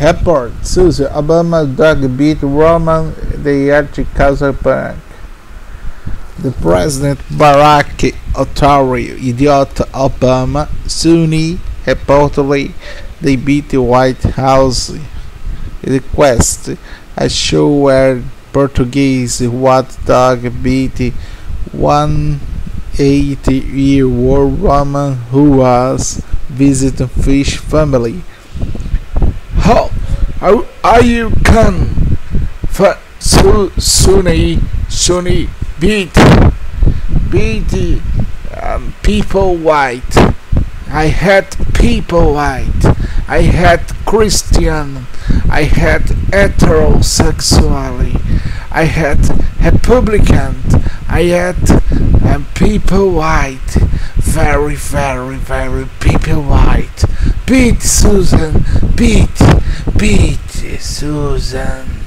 Report Susan Obama dog beat Roman Bank. The President Barack Otari idiot Obama Sunny reportedly they beat the White House request a show where Portuguese what dog beat one 80 year old woman who was visiting fish family. Can for su, Sunny Sunny beat beat um, people white. I had people white. I had Christian. I had heterosexually. I had Republican. I had um, people white. Very, very, very people white. Beat Susan. Beat. Beat Susan.